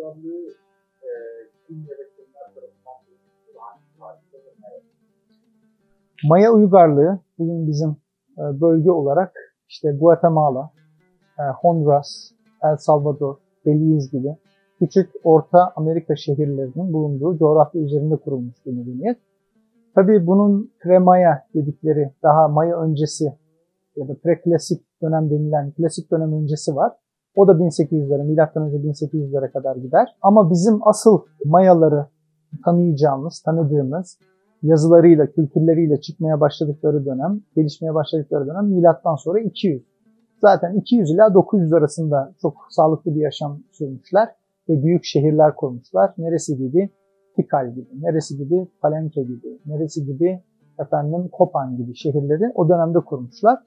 uygarlığı e, da kimler tarafından Maya uygarlığı bugün bizim e, bölge olarak işte Guatemala, e, Honduras, El Salvador, Belize gibi küçük Orta Amerika şehirlerinin bulunduğu coğrafya üzerinde kurulmuş bir medeniyet. Tabii bunun pre-Maya dedikleri daha Maya öncesi ya da preklasik dönem denilen klasik dönem öncesi var. O da 1800'lere, milattan önce 1800'lere kadar gider. Ama bizim asıl Mayaları tanıyacağımız, tanıdığımız yazılarıyla, kültürleriyle çıkmaya başladıkları dönem, gelişmeye başladıkları dönem milattan sonra 200. Zaten 200 ila 900 arasında çok sağlıklı bir yaşam sürmüşler ve büyük şehirler kurmuşlar. Neresi gibi? Tikal gibi, neresi gibi? Palenque gibi, neresi gibi? Efendim Kopan gibi şehirleri o dönemde kurmuşlar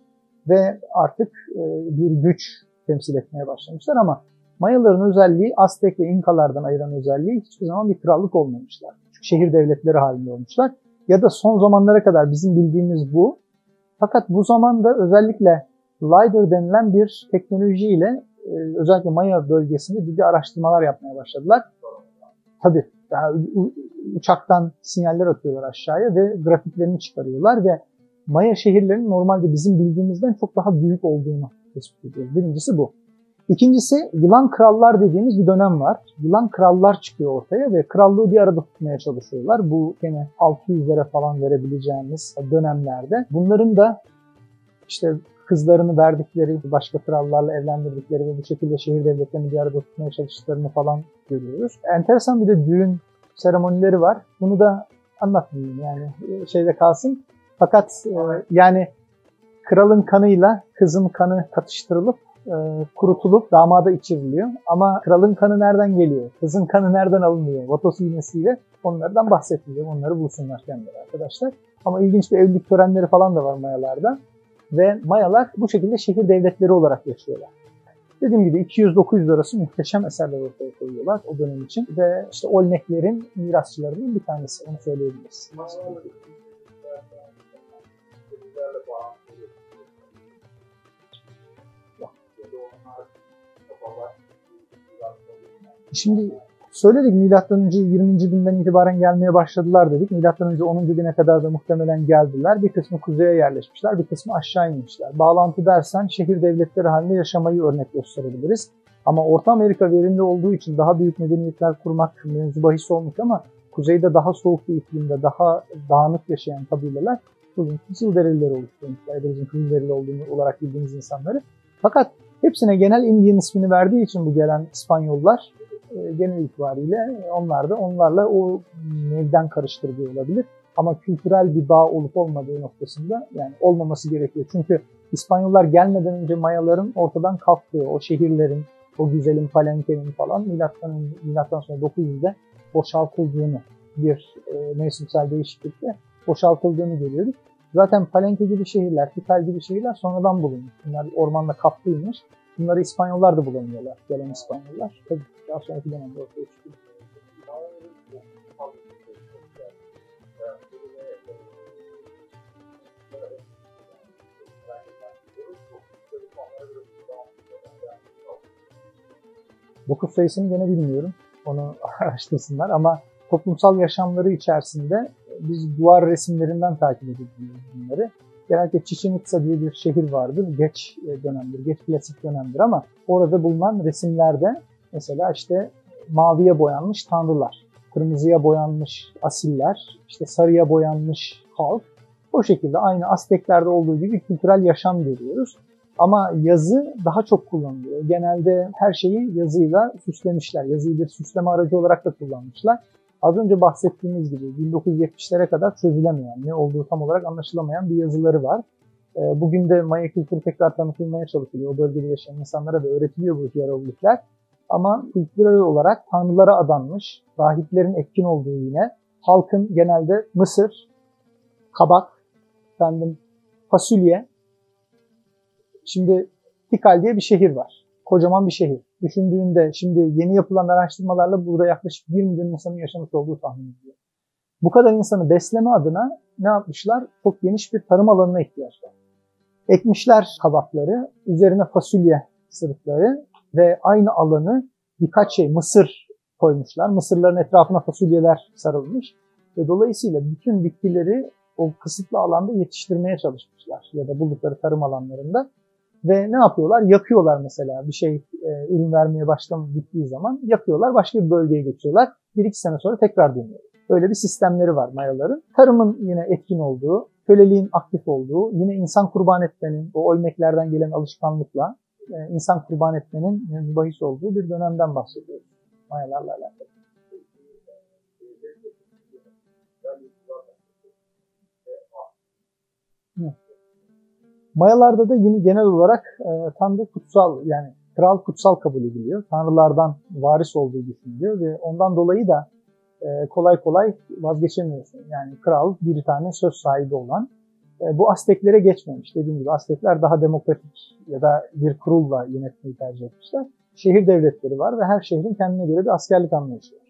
ve artık e, bir güç temsil etmeye başlamışlar ama Mayaların özelliği Aztek ve İnkalardan ayıran özelliği hiçbir zaman bir krallık olmamışlar. Küçük şehir devletleri halinde olmuşlar. Ya da son zamanlara kadar bizim bildiğimiz bu. Fakat bu zamanda özellikle LiDAR denilen bir teknolojiyle e, özellikle Maya bölgesinde ciddi araştırmalar yapmaya başladılar. Tabii yani uçaktan sinyaller atıyorlar aşağıya ve grafiklerini çıkarıyorlar ve Maya şehirlerinin normalde bizim bildiğimizden çok daha büyük olduğunu tespit ediyoruz. Birincisi bu. İkincisi yılan krallar dediğimiz bir dönem var. Yılan krallar çıkıyor ortaya ve krallığı bir arada tutmaya çalışıyorlar. Bu yine 600'lere falan verebileceğimiz dönemlerde. Bunların da işte kızlarını verdikleri, başka krallarla evlendirdikleri ve bu şekilde şehir devletlerini bir arada tutmaya çalıştıklarını falan görüyoruz. Enteresan bir de düğün seremonileri var. Bunu da anlatmayayım yani şeyde kalsın. Fakat e, yani kralın kanıyla kızın kanı katıştırılıp e, kurutulup damada içiriliyor. Ama kralın kanı nereden geliyor? Kızın kanı nereden alınıyor? Vatosu iğnesiyle onlardan bahsetmiyorum. Onları bulsunlar kendileri arkadaşlar. Ama ilginç bir evlilik törenleri falan da var Mayalarda. Ve Mayalar bu şekilde şehir devletleri olarak yaşıyorlar. Dediğim gibi 200-900 arası muhteşem eserler ortaya koyuyorlar o dönem için. Ve işte Olmeklerin mirasçılarının bir tanesi onu söyleyebiliriz. Şimdi söyledik milattan önce 20. binden itibaren gelmeye başladılar dedik. Milattan önce 10. bine kadar da muhtemelen geldiler. Bir kısmı kuzeye yerleşmişler, bir kısmı aşağı inmişler. Bağlantı dersen şehir devletleri halinde yaşamayı örnek gösterebiliriz. Ama Orta Amerika verimli olduğu için daha büyük medeniyetler kurmak mevzu bahis olmuş ama kuzeyde daha soğuk bir iklimde daha dağınık yaşayan kabileler bugün Kızılderilileri oluşturmuşlar. Bizim Kızılderili olduğunu olarak bildiğimiz insanları. Fakat hepsine genel Indian ismini verdiği için bu gelen İspanyollar e, genel itibariyle onlar da onlarla o nevden karıştırdığı olabilir. Ama kültürel bir bağ olup olmadığı noktasında yani olmaması gerekiyor. Çünkü İspanyollar gelmeden önce Mayaların ortadan kalktığı, o şehirlerin, o güzelim Palenque'nin falan milattan, milattan sonra 900'de boşaltıldığını bir e, mevsimsel değişiklikle boşaltıldığını görüyoruz. Zaten Palenque gibi şehirler, Tikal gibi şehirler sonradan bulunmuş. Bunlar ormanla kaplıymış. Bunları İspanyollar da bulamıyorlar, gelen İspanyollar. Tabii daha sonraki dönemde ortaya çıkıyor. Dokuz sayısını gene bilmiyorum. Onu araştırsınlar ama toplumsal yaşamları içerisinde biz duvar resimlerinden takip ediyoruz bunları. Genellikle Itza diye bir şehir vardır. Geç e, dönemdir, geç klasik dönemdir ama orada bulunan resimlerde mesela işte maviye boyanmış tanrılar, kırmızıya boyanmış asiller, işte sarıya boyanmış halk. O şekilde aynı Azteklerde olduğu gibi kültürel yaşam görüyoruz. Ama yazı daha çok kullanılıyor. Genelde her şeyi yazıyla süslemişler. Yazıyı bir süsleme aracı olarak da kullanmışlar. Az önce bahsettiğimiz gibi 1970'lere kadar çözülemeyen, ne olduğu tam olarak anlaşılamayan bir yazıları var. Ee, bugün de Maya kültürü tekrar tanıtılmaya çalışılıyor. O bölgede yaşayan insanlara da öğretiliyor bu hieroglifler. Ama kültürel olarak tanrılara adanmış, rahiplerin etkin olduğu yine, halkın genelde mısır, kabak, efendim, fasulye. Şimdi Tikal diye bir şehir var. Kocaman bir şehir düşündüğünde şimdi yeni yapılan araştırmalarla burada yaklaşık 1 milyon insanın yaşamış olduğu tahmin ediliyor. Bu kadar insanı besleme adına ne yapmışlar? Çok geniş bir tarım alanına ihtiyaç var. Ekmişler kabakları, üzerine fasulye sırıkları ve aynı alanı birkaç şey, mısır koymuşlar. Mısırların etrafına fasulyeler sarılmış. Ve dolayısıyla bütün bitkileri o kısıtlı alanda yetiştirmeye çalışmışlar. Ya da buldukları tarım alanlarında. Ve ne yapıyorlar? Yakıyorlar mesela bir şey e, ürün vermeye başlamış bittiği zaman yakıyorlar. Başka bir bölgeye geçiyorlar. Bir iki sene sonra tekrar dönüyor. Öyle bir sistemleri var mayaların. Tarımın yine etkin olduğu, köleliğin aktif olduğu, yine insan kurban etmenin, o ölmeklerden gelen alışkanlıkla e, insan kurban etmenin bahis olduğu bir dönemden bahsediyoruz. Mayalarla alakalı. Mayalarda da yine genel olarak e, Tanrı kutsal yani kral kutsal kabul ediliyor. Tanrılardan varis olduğu düşünülüyor ve ondan dolayı da e, kolay kolay vazgeçemiyorsun. Yani kral bir tane söz sahibi olan. E, bu Azteklere geçmemiş. Dediğim gibi Aztekler daha demokratik ya da bir kurulla yönetmeyi tercih etmişler. Şehir devletleri var ve her şehrin kendine göre bir askerlik anlayışı var.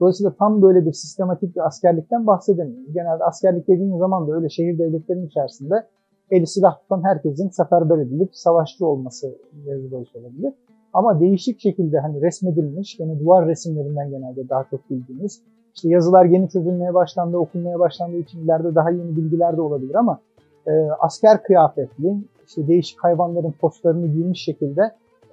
Dolayısıyla tam böyle bir sistematik bir askerlikten bahsedemiyoruz. Genelde askerlik dediğin zaman da öyle şehir devletlerinin içerisinde eli silah tutan herkesin seferber edilip savaşçı olması mevzu olabilir. Ama değişik şekilde hani resmedilmiş, gene duvar resimlerinden genelde daha çok bildiğimiz, işte yazılar yeni çözülmeye başlandı, okunmaya başlandığı için ileride daha yeni bilgiler de olabilir ama e, asker kıyafetli, işte değişik hayvanların postlarını giymiş şekilde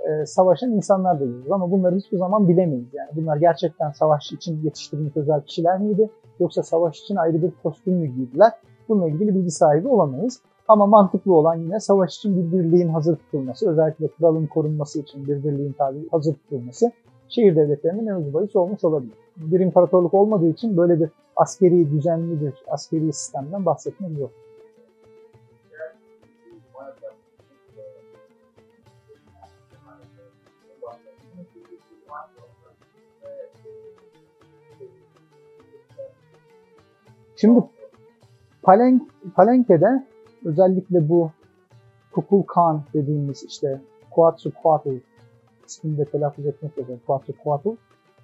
e, savaşan insanlar da görüyoruz. Ama bunları hiçbir zaman bilemeyiz. Yani bunlar gerçekten savaş için yetiştirilmiş özel kişiler miydi? Yoksa savaş için ayrı bir kostüm mü giydiler? Bununla ilgili bilgi sahibi olamayız. Ama mantıklı olan yine savaş için bir birliğin hazır tutulması, özellikle kralın korunması için bir birliğin tabi hazır tutulması şehir devletlerinin mevzu bahis olmuş olabilir. Bir imparatorluk olmadığı için böyle bir askeri, düzenli bir askeri sistemden bahsetmek yok. Şimdi Palenk, Palenke'de özellikle bu Kukulkan dediğimiz işte Quetzalcoatl ismini de telaffuz etmek üzere Quetzalcoatl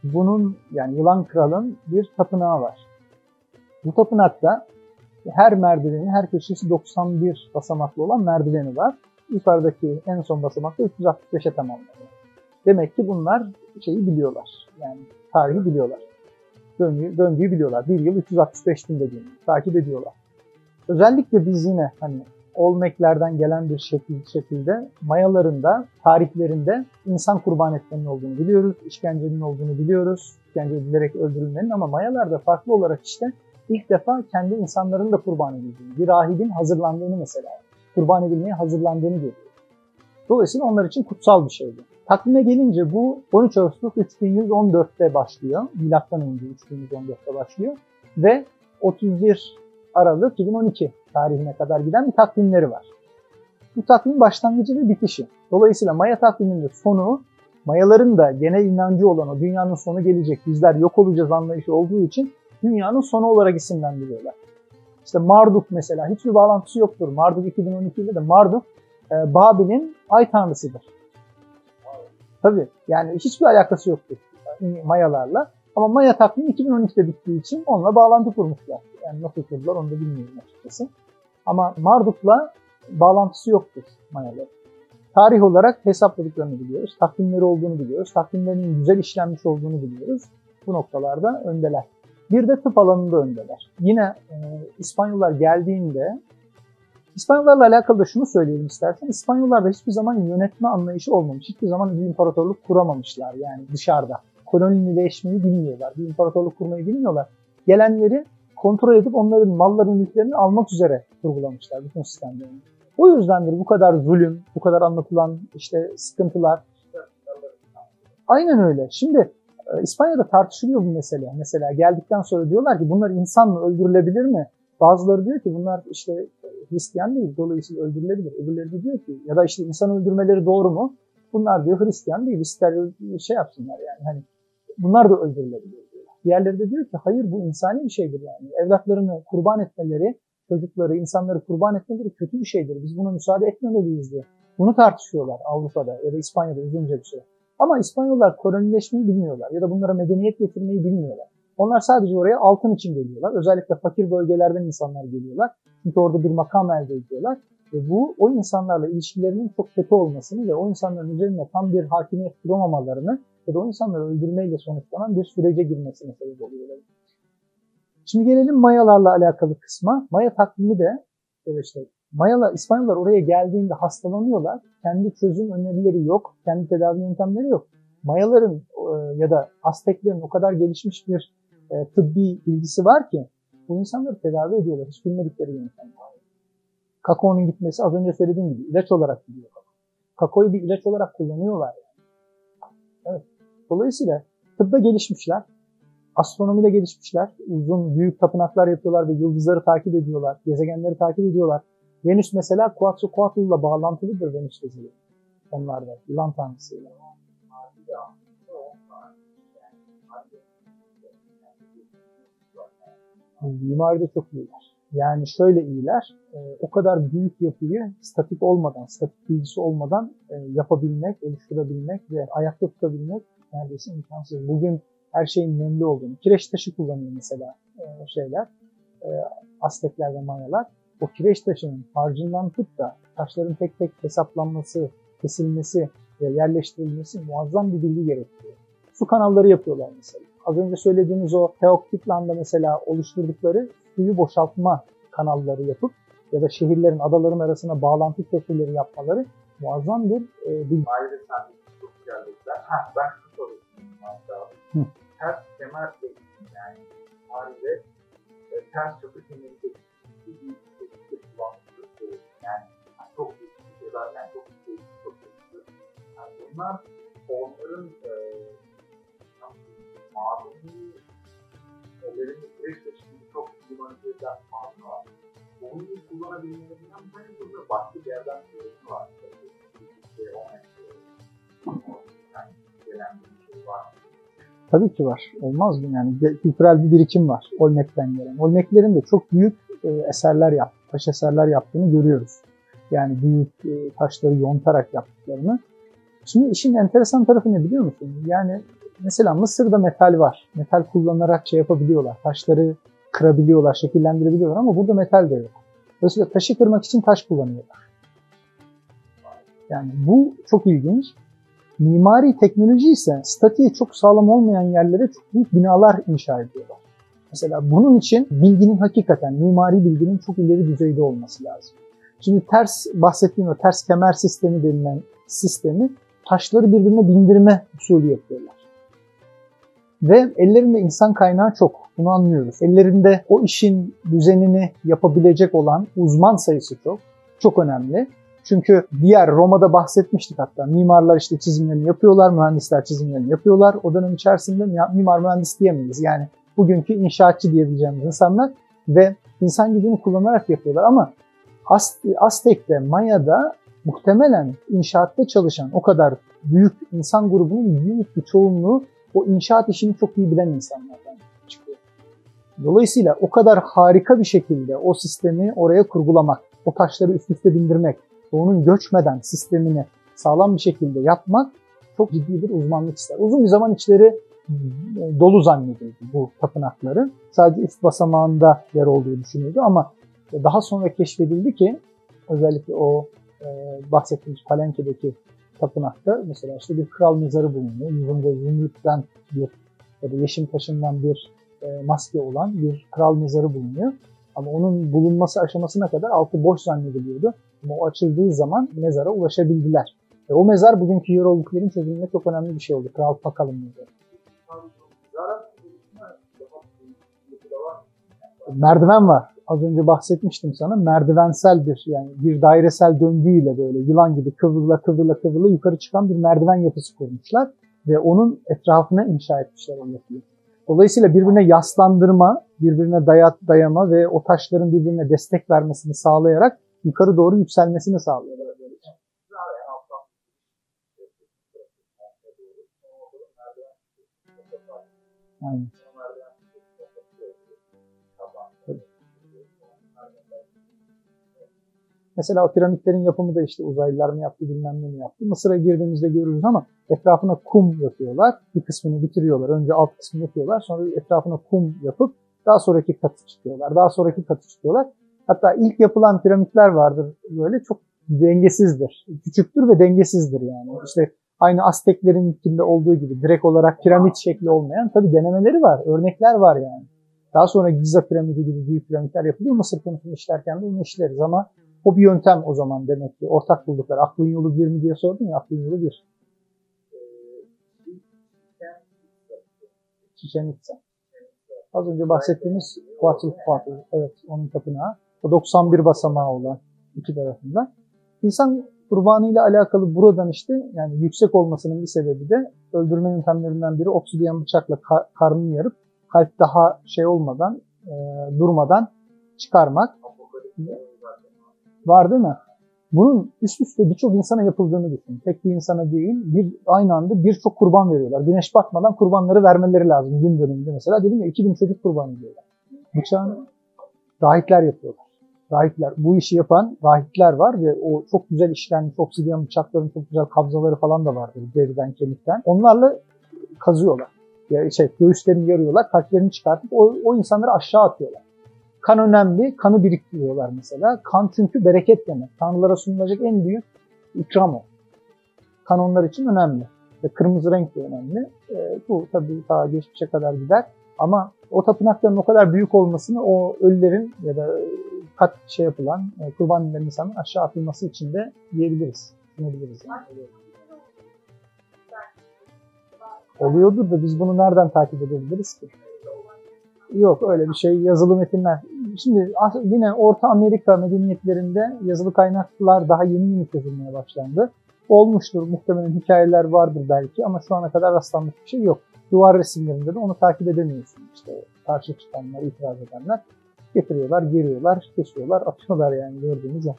bunun yani Yılan Kral'ın bir tapınağı var. Bu tapınakta her merdiveni, her köşesi 91 basamaklı olan merdiveni var. Yukarıdaki en son basamakta 365'e tamamlanıyor. Demek ki bunlar şeyi biliyorlar. Yani tarihi biliyorlar. Döngü, döngüyü biliyorlar. Bir yıl 365 gün dediğini takip ediyorlar. Özellikle biz yine hani Olmeklerden gelen bir şekil, şekilde Mayaların tarihlerinde insan kurban etmenin olduğunu biliyoruz. işkencenin olduğunu biliyoruz. İşkence edilerek öldürülmenin ama Mayalarda farklı olarak işte ilk defa kendi insanların da kurban edildiğini, bir rahibin hazırlandığını mesela, kurban edilmeye hazırlandığını görüyoruz. Dolayısıyla onlar için kutsal bir şeydi. Takvime gelince bu 13 Ağustos 3114'te başlıyor. Milattan önce 3114'te başlıyor. Ve 31 Aralık 2012 tarihine kadar giden bir takvimleri var. Bu takvim başlangıcı ve bitişi. Dolayısıyla Maya takviminin sonu Mayaların da genel inancı olan o dünyanın sonu gelecek, bizler yok olacağız anlayışı olduğu için dünyanın sonu olarak isimlendiriyorlar. İşte Marduk mesela hiçbir bağlantısı yoktur. Marduk 2012 ile de Marduk e, Babil'in ay tanrısıdır. Tabii yani hiçbir alakası yoktur Mayalarla. Ama Maya takvimi 2012'de bittiği için onunla bağlantı kurmuşlar. Yani nasıl kurdular onu da bilmiyorum açıkçası. Ama Marduk'la bağlantısı yoktur Mayalı. Tarih olarak hesapladıklarını biliyoruz. Takvimleri olduğunu biliyoruz. Takvimlerinin güzel işlenmiş olduğunu biliyoruz. Bu noktalarda öndeler. Bir de tıp alanında öndeler. Yine e, İspanyollar geldiğinde İspanyollarla alakalı da şunu söyleyelim istersen. İspanyollarda hiçbir zaman yönetme anlayışı olmamış. Hiçbir zaman bir imparatorluk kuramamışlar yani dışarıda. Kolonileşmeyi bilmiyorlar. Bir imparatorluk kurmayı bilmiyorlar. Gelenleri kontrol edip onların mallarını, mülklerini almak üzere kurgulamışlar bütün sistemlerini. O yüzdendir bu kadar zulüm, bu kadar anlatılan işte sıkıntılar. Aynen öyle. Şimdi e, İspanya'da tartışılıyor bu mesele. Mesela geldikten sonra diyorlar ki bunlar insan mı öldürülebilir mi? Bazıları diyor ki bunlar işte Hristiyan değil dolayısıyla öldürülebilir. Öbürleri de diyor ki ya da işte insan öldürmeleri doğru mu? Bunlar diyor Hristiyan değil ister şey yapsınlar yani hani bunlar da öldürülebilir. Diğerleri de diyor ki hayır bu insani bir şeydir yani. Evlatlarını kurban etmeleri, çocukları, insanları kurban etmeleri kötü bir şeydir. Biz buna müsaade etmemeliyiz diye. Bunu tartışıyorlar Avrupa'da ya da İspanya'da uzunca bir süre. Ama İspanyollar kolonileşmeyi bilmiyorlar ya da bunlara medeniyet getirmeyi bilmiyorlar. Onlar sadece oraya altın için geliyorlar. Özellikle fakir bölgelerden insanlar geliyorlar. Çünkü orada bir makam elde ediyorlar. Ve bu o insanlarla ilişkilerinin çok kötü olmasını ve o insanların üzerinde tam bir hakimiyet kuramamalarını ya da o insanları öldürmeyle sonuçlanan bir sürece girmesine sebep oluyor. Şimdi gelelim Mayalarla alakalı kısma. Maya takvimi de işte Mayalar, İspanyollar oraya geldiğinde hastalanıyorlar. Kendi çözüm önerileri yok, kendi tedavi yöntemleri yok. Mayaların e, ya da Azteklerin o kadar gelişmiş bir e, tıbbi bilgisi var ki bu insanları tedavi ediyorlar. Hiç bilmedikleri yöntemler. Kakaonun gitmesi az önce söylediğim gibi ilaç olarak gidiyor. Kakaoyu bir ilaç olarak kullanıyorlar. Yani. Evet. Dolayısıyla tıbda gelişmişler. Astronomide gelişmişler. Uzun büyük tapınaklar yapıyorlar ve yıldızları takip ediyorlar. Gezegenleri takip ediyorlar. Venüs mesela Quetzalcoatl ile bağlantılıdır Venüs gezegeni. Onlarda. Yılan tanrısıyla. Mimaride çok iyiler. Yani şöyle iyiler, e, o kadar büyük yapıyı statik olmadan, statik bilgisi olmadan e, yapabilmek, oluşturabilmek ve ayakta tutabilmek neredeyse imkansız. Bugün her şeyin nemli olduğunu, kireç taşı kullanıyor mesela e, şeyler, Aztekler ve Mayalar. O kireç taşının harcından tut da taşların tek tek hesaplanması, kesilmesi ve yerleştirilmesi muazzam bir bilgi gerektiriyor. Su kanalları yapıyorlar mesela. Az önce söylediğimiz o Teoktitlan'da mesela oluşturdukları suyu boşaltma kanalları yapıp ya da şehirlerin, adaların arasına bağlantı köprüleri yapmaları muazzam bir e, bilgi. Aile sahnesi çok güzel dediler. Ha, ben şunu soruyorum. Ters kemer yani haliyle e, ters çapı kemeri tekniği bir bir kullanmıştır. Yani çok büyük bir şey zaten çok büyük çok büyük. Yani bunlar onların e, malzemeyi ellerinde süreç taşıdığı çok kullanıcı edilen malzeme var. Onu kullanabilmelerinden hani burada başka bir yerden söylesi var. İşte o gelen bir şey var. Tabii ki var. Olmaz mı yani? Kültürel bir birikim var Olmek'ten gelen. Olmeklerin de çok büyük e, eserler yaptı, taş eserler yaptığını görüyoruz. Yani büyük e, taşları yontarak yaptıklarını. Şimdi işin enteresan tarafı ne biliyor musun? Yani mesela Mısır'da metal var. Metal kullanarak şey yapabiliyorlar. Taşları kırabiliyorlar, şekillendirebiliyorlar ama burada metal de yok. Dolayısıyla taşı kırmak için taş kullanıyorlar. Yani bu çok ilginç. Mimari teknoloji ise statiği çok sağlam olmayan yerlere çok büyük binalar inşa ediyorlar. Mesela bunun için bilginin hakikaten, mimari bilginin çok ileri düzeyde olması lazım. Şimdi ters bahsettiğim o ters kemer sistemi denilen sistemi taşları birbirine bindirme usulü yapıyorlar. Ve ellerinde insan kaynağı çok. Bunu anlıyoruz. Ellerinde o işin düzenini yapabilecek olan uzman sayısı çok. Çok önemli. Çünkü diğer Roma'da bahsetmiştik hatta. Mimarlar işte çizimlerini yapıyorlar, mühendisler çizimlerini yapıyorlar. O dönem içerisinde mimar mühendis diyemeyiz. Yani bugünkü inşaatçı diyebileceğimiz insanlar ve insan gücünü kullanarak yapıyorlar. Ama Aztek'te, Maya'da muhtemelen inşaatta çalışan o kadar büyük insan grubunun büyük bir çoğunluğu o inşaat işini çok iyi bilen insanlardan çıkıyor. Dolayısıyla o kadar harika bir şekilde o sistemi oraya kurgulamak, o taşları üst üste bindirmek, onun göçmeden sistemini sağlam bir şekilde yapmak çok ciddi bir uzmanlık ister. Uzun bir zaman içleri e, dolu zannedildi bu tapınakları. Sadece üst basamağında yer olduğu düşünüldü ama daha sonra keşfedildi ki özellikle o e, bahsettiğimiz Palenke'deki tapınakta mesela işte bir kral mezarı bulunuyor. Yüzünde zümrütten bir ya da yeşim taşından bir e, maske olan bir kral mezarı bulunuyor. Ama onun bulunması aşamasına kadar altı boş zannediliyordu. Ama o açıldığı zaman mezara ulaşabildiler. Ve o mezar bugünkü hierogliflerin çözümünde çok önemli bir şey oldu. Kral Pakal'ın mezarı. Merdiven var. Az önce bahsetmiştim sana. Merdivensel bir yani bir dairesel döngüyle böyle yılan gibi kıvrıla kıvrıla kıvrıla yukarı çıkan bir merdiven yapısı kurmuşlar. Ve onun etrafına inşa etmişler o. Dolayısıyla birbirine yaslandırma, birbirine dayat, dayama ve o taşların birbirine destek vermesini sağlayarak yukarı doğru yükselmesini sağlıyorlar. Aynen. Mesela o piramitlerin yapımı da işte uzaylılar mı yaptı bilmem ne mi yaptı. Mısır'a girdiğimizde görürüz ama etrafına kum yapıyorlar. Bir kısmını bitiriyorlar. Önce alt kısmını yapıyorlar. Sonra etrafına kum yapıp daha sonraki katı çıkıyorlar. Daha sonraki katı çıkıyorlar. Hatta ilk yapılan piramitler vardır böyle çok dengesizdir. Küçüktür ve dengesizdir yani. İşte aynı Azteklerin içinde olduğu gibi direkt olarak piramit şekli olmayan tabi denemeleri var, örnekler var yani. Daha sonra Giza piramidi gibi büyük piramitler yapılıyor. Mısır konusunu işlerken de onu işleriz ama o bir yöntem o zaman demek ki. Ortak bulduklar. Aklın yolu bir mi diye sordun ya aklın yolu bir. Chichen Itza. Az önce bahsettiğimiz Quetzalcoatl. Evet onun tapınağı. O 91 basamağı olan iki tarafında. İnsan kurbanı ile alakalı buradan işte yani yüksek olmasının bir sebebi de öldürme yöntemlerinden biri obsidiyen bıçakla kar, karnını yarıp kalp daha şey olmadan e, durmadan çıkarmak. Var değil mi? Bunun üst üste birçok insana yapıldığını düşün. Tek bir insana değil, bir aynı anda birçok kurban veriyorlar. Güneş batmadan kurbanları vermeleri lazım gün dönümünde mesela. Dedim ya 2000 çocuk kurban ediyorlar. Bıçağın rahipler yapıyorlar. Rahipler, bu işi yapan rahipler var ve o çok güzel işlenmiş obsidyen bıçakların çok güzel kabzaları falan da vardır deriden, kemikten. Onlarla kazıyorlar. Ya şey, göğüslerini yarıyorlar, kalplerini çıkartıp o, o insanları aşağı atıyorlar. Kan önemli, kanı biriktiriyorlar mesela. Kan çünkü bereket demek. Tanrılara sunulacak en büyük ikram o. Kan onlar için önemli. Ve kırmızı renk de önemli. E, bu tabii daha geçmişe kadar gider. Ama o tapınakların o kadar büyük olmasını o ölülerin ya da kat şey yapılan e, kurban edilen insanın aşağı atılması için de diyebiliriz. Düşünebiliriz. Yani. Oluyordur da biz bunu nereden takip edebiliriz ki? Yok öyle bir şey yazılı metinler. Şimdi yine Orta Amerika medeniyetlerinde yazılı kaynaklar daha yeni yeni çözülmeye başlandı. Olmuştur muhtemelen hikayeler vardır belki ama şu ana kadar rastlanmış bir şey yok. Duvar resimlerinde de onu takip edemiyorsun. İşte karşı çıkanlar, itiraz edenler getiriyorlar, giriyorlar, kesiyorlar, atıyorlar yani gördüğünüz o.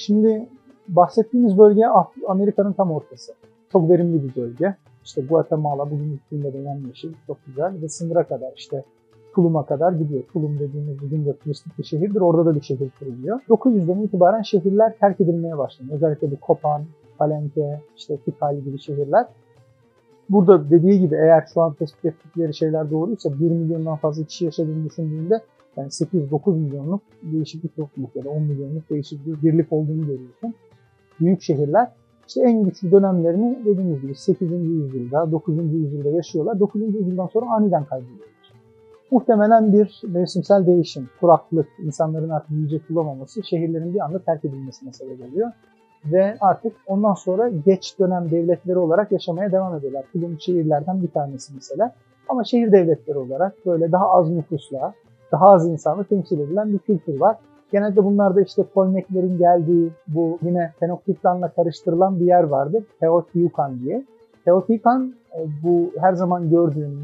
Şimdi bahsettiğimiz bölge Amerika'nın tam ortası. Çok verimli bir bölge. İşte Guatemala bugün gittiğinde denen yeşil çok güzel ve sınıra kadar işte Tulum'a kadar gidiyor. Tulum dediğimiz bugün de turistik bir şehirdir. Orada da bir şehir kuruluyor. 900'den itibaren şehirler terk edilmeye başlanıyor. Özellikle bu Copan, Palenque, işte Tikal gibi şehirler. Burada dediği gibi eğer şu an tespit ettikleri şeyler doğruysa 1 milyondan fazla kişi yaşadığını düşündüğünde yani 8-9 milyonluk değişik bir topluluk ya da 10 milyonluk değişik bir birlik olduğunu görüyorsun. Büyük şehirler işte en güçlü dönemlerini dediğimiz gibi 8. yüzyılda, 9. yüzyılda yaşıyorlar. 9. yüzyıldan sonra aniden kaybediyorlar. Muhtemelen bir mevsimsel değişim, kuraklık, insanların artık yiyecek bulamaması şehirlerin bir anda terk edilmesine sebep oluyor. Ve artık ondan sonra geç dönem devletleri olarak yaşamaya devam ediyorlar. Tulum şehirlerden bir tanesi mesela. Ama şehir devletleri olarak böyle daha az nüfusla, daha az insanla temsil edilen bir kültür var. Genelde bunlarda işte Tolmeklerin geldiği bu yine Tenochtitlan'la karıştırılan bir yer vardır. Teotihuacan diye. Teotihuacan e, bu her zaman gördüğün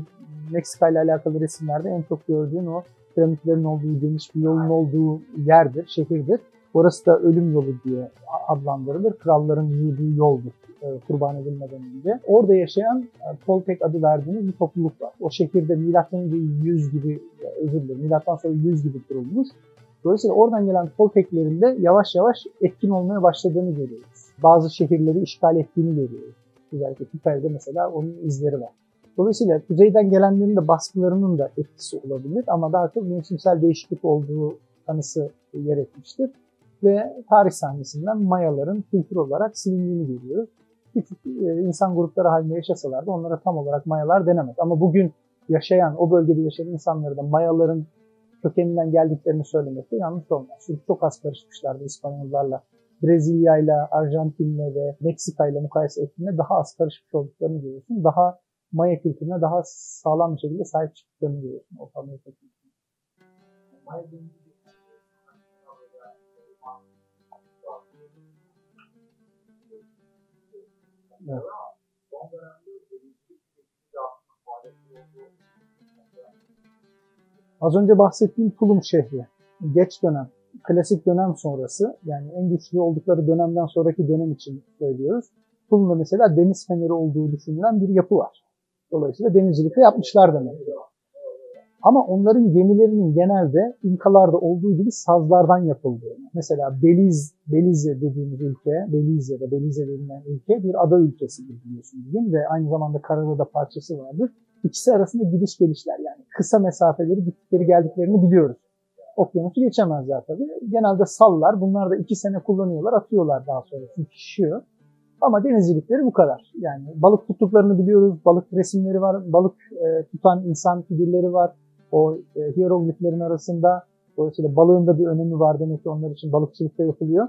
Meksika ile alakalı resimlerde en çok gördüğün o piramitlerin olduğu, geniş bir yolun olduğu yerdir, şehirdir. Orası da ölüm yolu diye adlandırılır. Kralların yürüdüğü yoldur kurban edilmeden önce. Orada yaşayan e, Toltek adı verdiğimiz bir topluluk var. O şehirde milattan önce 100 gibi, özür dilerim, milattan sonra 100 gibi kurulmuş. Dolayısıyla oradan gelen Tolteklerin de yavaş yavaş etkin olmaya başladığını görüyoruz. Bazı şehirleri işgal ettiğini görüyoruz. Özellikle Tüper'de mesela onun izleri var. Dolayısıyla kuzeyden gelenlerin de baskılarının da etkisi olabilir ama daha çok mevsimsel değişiklik olduğu kanısı yer etmiştir. Ve tarih sahnesinden Mayaların kültür olarak silindiğini görüyoruz. Küçük e, insan grupları halinde yaşasalar da onlara tam olarak Mayalar denemez. Ama bugün yaşayan, o bölgede yaşayan insanları da Mayaların kökeninden geldiklerini söylemek de yanlış olmaz. Çünkü çok az karışmışlardı İspanyollarla. Brezilya ile, Arjantin'le ve Meksika ile mukayese ettiğinde daha az karışmış olduklarını görüyorsun. Daha Maya kültürüne daha sağlam bir şekilde sahip çıktıklarını görüyorsun Orta Amerika kültürüne. Az önce bahsettiğim Tulum şehri, geç dönem, klasik dönem sonrası, yani en güçlü oldukları dönemden sonraki dönem için söylüyoruz. Tulum'da mesela deniz feneri olduğu düşünülen bir yapı var. Dolayısıyla denizcilikte yapmışlar demek. Ama onların gemilerinin genelde İnkalarda olduğu gibi sazlardan yapıldığı. Mesela Beliz, Belize dediğimiz ülke, Belize ya da Belize denilen ülke bir ada ülkesidir biliyorsunuz bugün ve aynı zamanda Karada da parçası vardır. İkisi arasında gidiş gelişler yani kısa mesafeleri gittikleri geldiklerini biliyoruz. Okyanusu geçemezler tabii. Genelde sallar. Bunlar da iki sene kullanıyorlar, atıyorlar daha sonra çünkü şişiyor. Ama denizcilikleri bu kadar. Yani balık tuttuklarını biliyoruz, balık resimleri var, balık e, tutan insan figürleri var. O e, hierogliflerin arasında dolayısıyla balığın da bir önemi var demek ki onlar için balıkçılıkta yapılıyor.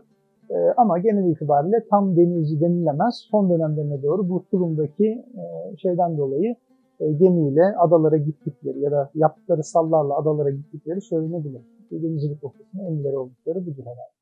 E, ama genel itibariyle tam denizci denilemez. Son dönemlerine doğru bu tulumdaki e, şeyden dolayı e, gemiyle adalara gittikleri ya da yaptıkları sallarla adalara gittikleri söylenebilir. Denizcilik noktasında en ileri oldukları budur herhalde.